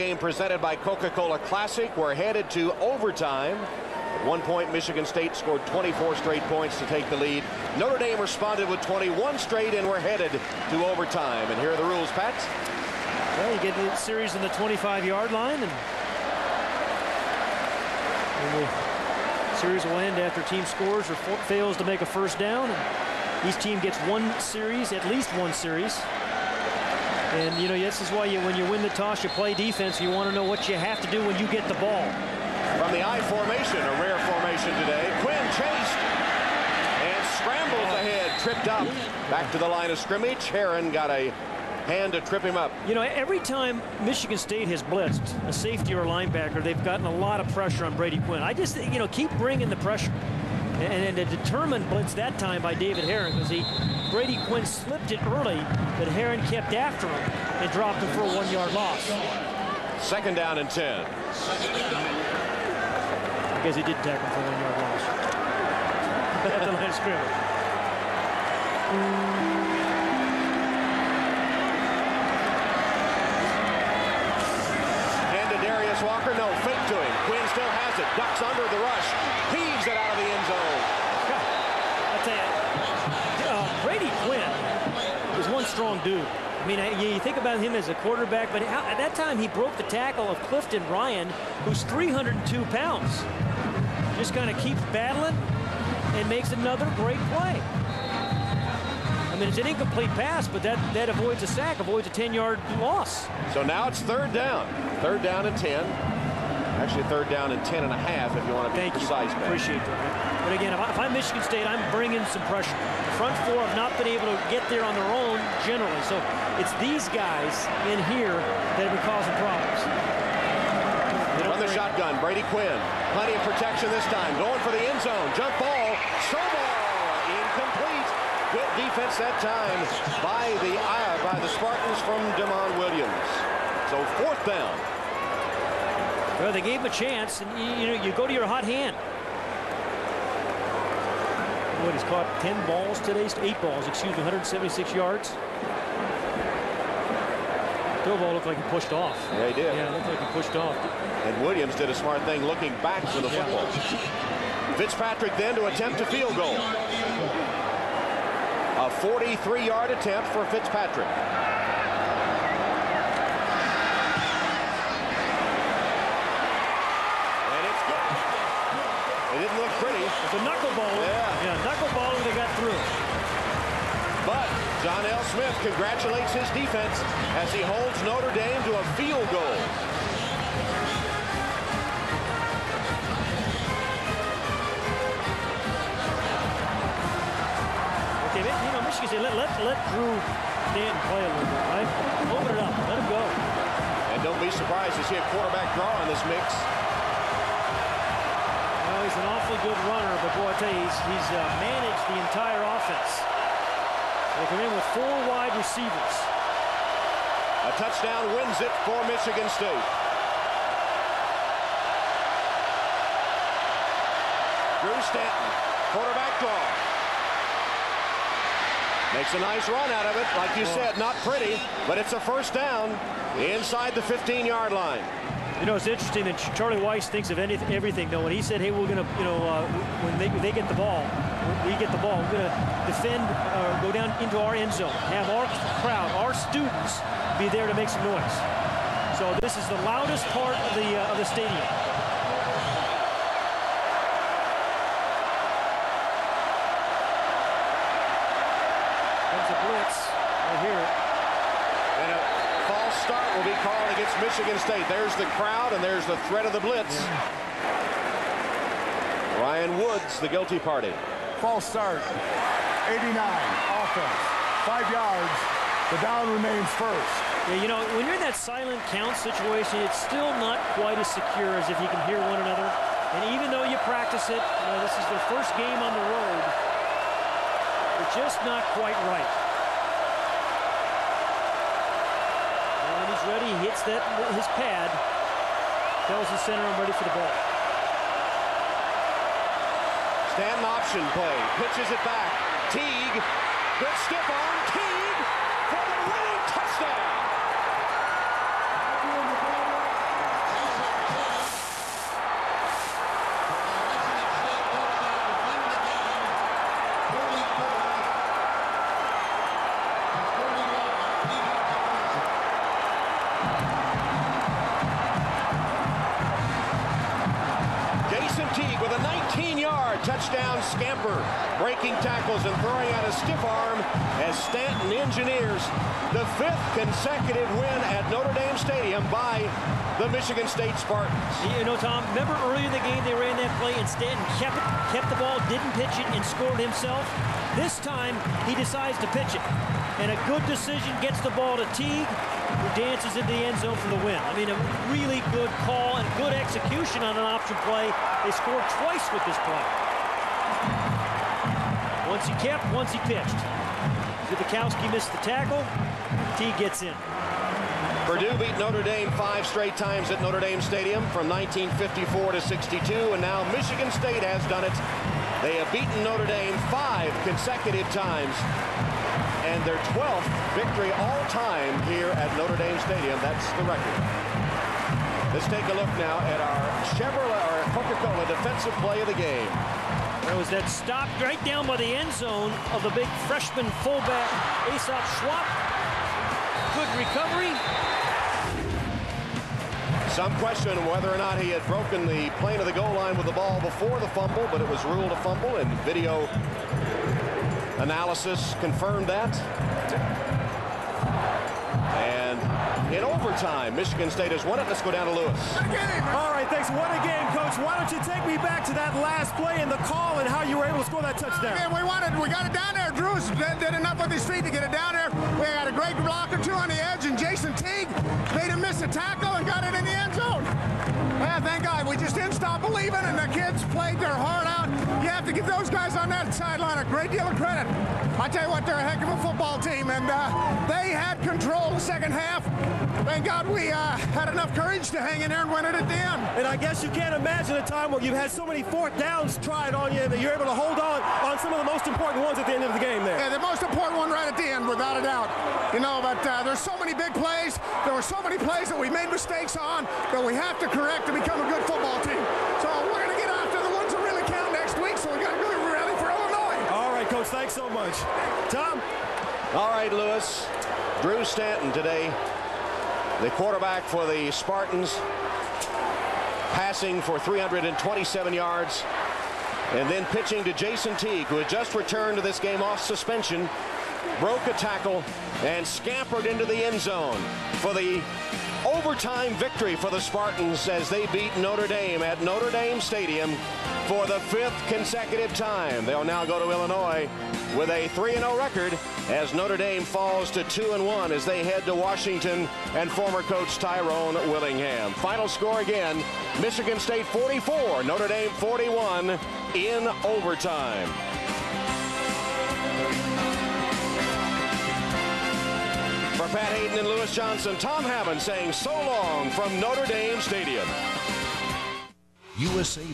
Game presented by Coca-Cola Classic. We're headed to overtime. At one point, Michigan State scored 24 straight points to take the lead. Notre Dame responded with 21 straight, and we're headed to overtime. And here are the rules, Pat. Well, you get the series in the 25-yard line, and, and the series will end after team scores or fails to make a first down. And each team gets one series, at least one series. And, you know, this is why you, when you win the toss, you play defense. You want to know what you have to do when you get the ball. From the I formation, a rare formation today. Quinn chased and scrambles ahead, tripped up. Back to the line of scrimmage. Herron got a hand to trip him up. You know, every time Michigan State has blitzed a safety or a linebacker, they've gotten a lot of pressure on Brady Quinn. I just, you know, keep bringing the pressure. And, and a determined blitz that time by David Herron because he Brady Quinn slipped it early, but Herron kept after him and dropped him for a one-yard loss. Second down and 10. I guess he did tackle for a one-yard loss. At the line of scrimmage. Hand to Darius Walker. No, fake to him. Quinn still has it. Ducks under the rush. Heaves it out of the end zone. I tell you, uh, Brady Quinn is one strong dude. I mean, you think about him as a quarterback, but at that time he broke the tackle of Clifton Ryan, who's 302 pounds. Just kind of keeps battling and makes another great play. I mean, it's an incomplete pass, but that, that avoids a sack, avoids a 10-yard loss. So now it's third down. Third down and 10. Actually, third down and 10 and a half if you want to be Thank precise. You. Appreciate that. But again, if, I, am Michigan State, I'm bringing some pressure. The front four have not been able to get there on their own generally. So it's these guys in here that have been causing problems. From the shotgun, Brady Quinn. Plenty of protection this time. Going for the end zone. Jump ball. Stovall. Incomplete. Good defense that time by the uh, by the Spartans from Demond Williams. So fourth down. Well, they gave him a chance, and you, you know you go to your hot hand. What, he's caught 10 balls today, eight balls, excuse me, 176 yards. Stovall looked like he pushed off. Yeah, he did. Yeah, it looked like he pushed off. And Williams did a smart thing looking back for the football. Fitzpatrick then to attempt a field goal. A 43-yard attempt for Fitzpatrick. And it's good. It didn't look pretty. It's a knuckleball. Yeah. Yeah, knuckleball and they got through. But John L. Smith congratulates his defense as he holds Notre Dame to a field goal. Okay, you know, Michigan State, let, let, let Drew Stanton play a little bit, right? Open it up. Let him go. And don't be surprised to see a quarterback draw in this mix. He's an awfully good runner, but boy, I tell you, he's, he's uh, managed the entire offense. They come in with four wide receivers. A touchdown wins it for Michigan State. Drew Stanton, quarterback draw. Makes a nice run out of it. Like you said, not pretty, but it's a first down inside the 15-yard line. You know, it's interesting that Charlie Weis thinks of anything, everything, though. When he said, hey, we're going to, you know, uh, when they, they get the ball, we get the ball, we're going to defend, uh, go down into our end zone, have our crowd, our students be there to make some noise. So this is the loudest part of the, uh, of the stadium. Michigan State. There's the crowd, and there's the threat of the blitz. Yeah. Ryan Woods, the guilty party. False start. 89, offense. Five yards. The down remains first. Yeah, you know, when you're in that silent count situation, it's still not quite as secure as if you can hear one another. And even though you practice it, you know, this is their first game on the road, it's just not quite right. Ready, he hits that his pad, tells the center I'm ready for the ball. Stanton option play, pitches it back. Teague, good stiff arm. Teague for the winning touchdown. Scamper, breaking tackles and throwing out a stiff arm as Stanton engineers the fifth consecutive win at Notre Dame Stadium by the Michigan State Spartans. You know, Tom, remember earlier in the game they ran that play and Stanton kept it, kept the ball, didn't pitch it, and scored himself? This time, he decides to pitch it. And a good decision gets the ball to Teague, who dances into the end zone for the win. I mean, a really good call and good execution on an option play. They scored twice with this play. Once he kept, once he pitched. Zbikowski missed the tackle. T gets in. Purdue beat Notre Dame five straight times at Notre Dame Stadium from 1954 to 62, and now Michigan State has done it. They have beaten Notre Dame five consecutive times, and their 12th victory all time here at Notre Dame Stadium. That's the record. Let's take a look now at our Chevrolet or Coca-Cola defensive play of the game. There was that stop right down by the end zone of the big freshman fullback, Asaph Schwapp. Good recovery. Some question whether or not he had broken the plane of the goal line with the ball before the fumble, but it was ruled a fumble, and video analysis confirmed that. Overtime, Michigan State has won it. Let's go down to Lewis. All right, thanks. What a game, Coach. Why don't you take me back to that last play and the call and how you were able to score that touchdown? Yeah, we wanted, we got it down there. Drews did, did enough with his feet to get it down there. We had a great block or two on the edge, and Jason Teague made him miss a tackle and got it in the end zone. Yeah, thank God. We just didn't stop believing, and the kids played their heart out. You have to give those guys on that sideline a great deal of credit. I tell you what, they're a heck of a football team, and uh, they had control the second half. Thank God we uh, had enough courage to hang in there and win it at the end. And I guess you can't imagine a time where you've had so many fourth downs tried on you that you're able to hold on on some of the most important ones at the end of the game there. Yeah, the most important one right at the end, without a doubt. You know, but uh, there's so many big plays. There were so many plays that we made mistakes on that we have to correct to become a good football team. So we're going to get after the ones that really count next week. So we got to go ready for Illinois. Coach. Thanks so much. Tom. All right, Lewis. Drew Stanton today, the quarterback for the Spartans, passing for 327 yards, and then pitching to Jason Teague, who had just returned to this game off suspension, broke a tackle, and scampered into the end zone for the overtime victory for the Spartans as they beat Notre Dame at Notre Dame Stadium for the fifth consecutive time. They'll now go to Illinois with a 3-0 record as Notre Dame falls to 2-1 as they head to Washington and former coach Tyrone Willingham. Final score again, Michigan State 44, Notre Dame 41 in overtime. Pat Haden and Lewis Johnson, Tom Hammond saying so long from Notre Dame Stadium. USA